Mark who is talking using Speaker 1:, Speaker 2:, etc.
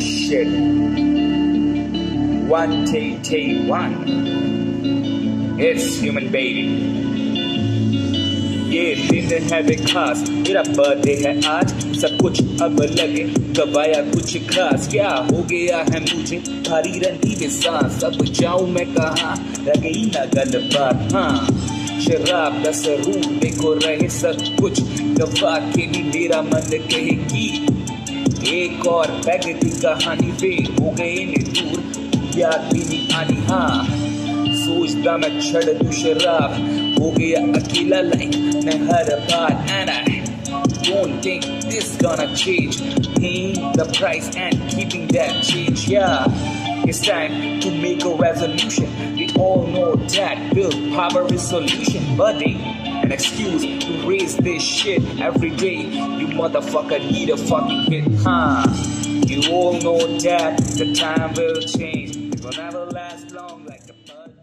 Speaker 1: shit. One Tay Tay One. It's human baby. ये दिन है वे खास मेरा बर्थडे है आज सब कुछ अब लगे कबाया कुछ खास क्या हो गया है मुझे भारी रंगी सांस अब जाऊँ मैं कहा रह गई ना गल बात हाँ शराब का सरूर देखो रहे सब कुछ गवा के भी मेरा मन कहेगी एक और पैग की कहानी वे हो गए ने दूर याद भी नहीं आनी हाँ सोचता मैं छड़ दू शराब हो गया अकेला लाइक मैं हर बार and I don't think this gonna change paying the price and keeping that change yeah it's time to make a resolution we all know willpower is solution buddy. An excuse to raise this shit every day. You motherfucker need a fucking hit huh? You all know that the time will change. It will never last long like a bud